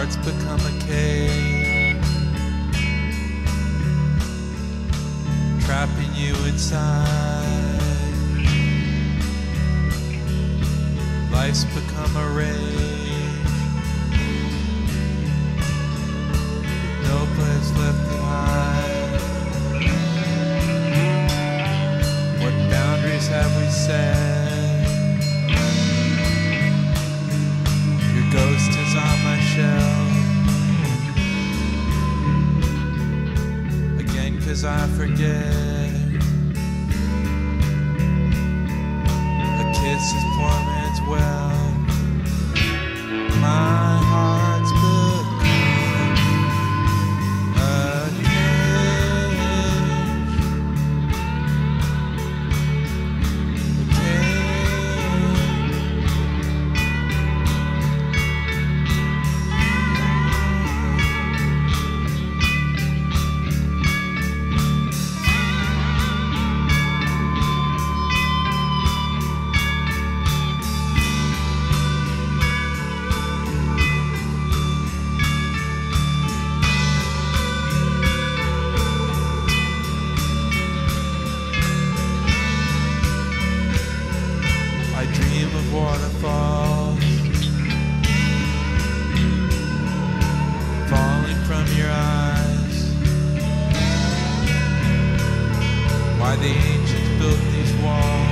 heart's become a cage, trapping you inside. Life's become a rage, cause I forget. A kiss is poor waterfalls falling from your eyes. Why the ancients built the